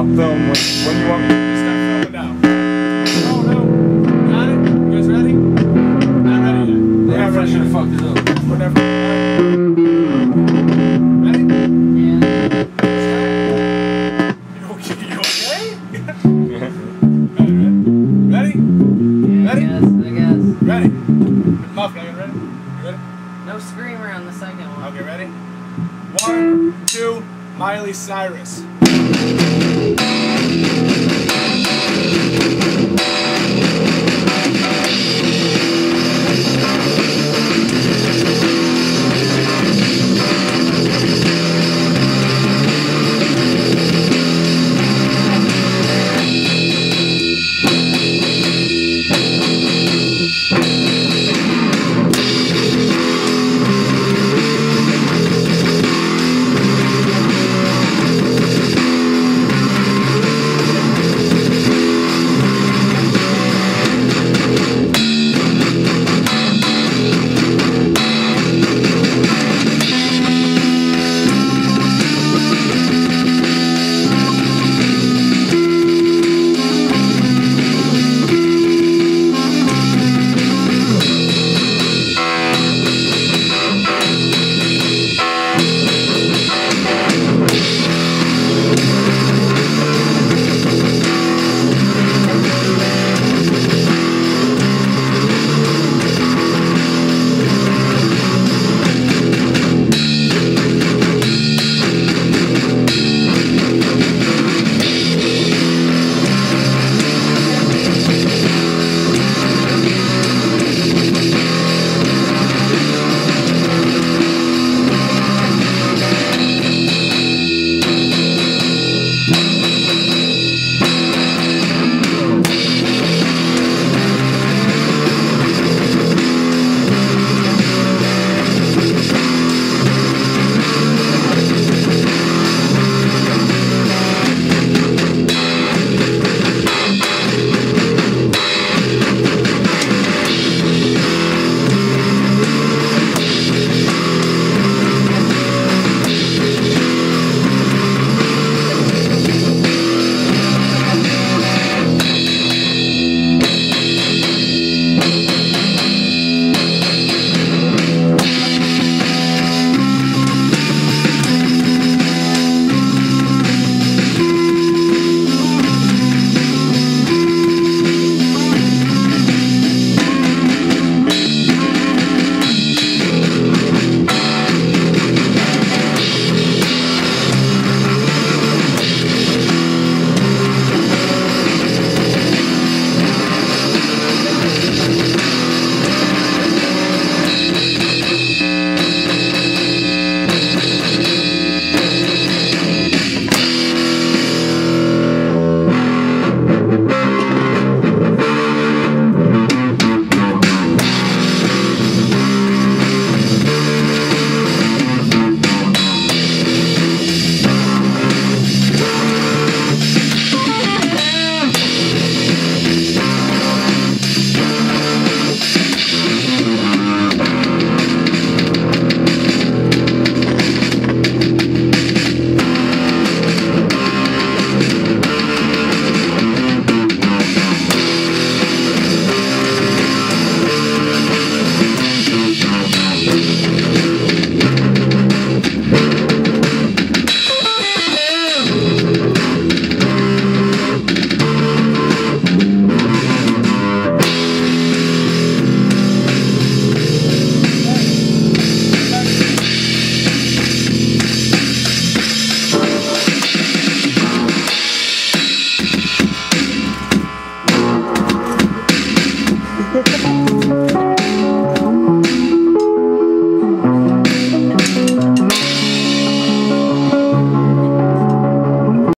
I'll film when, when you want me to start filming now. Oh no. Got it? You guys ready? Not ready yet. We're not ready should have fucked this up. Whatever. Ready? Yeah. You okay? You okay? ready? Ready? yeah Ready? I guess. Ready? Muffin, are you ready? You ready? No screamer on the second one. Okay, ready? One, two, Miley Cyrus. Thank you.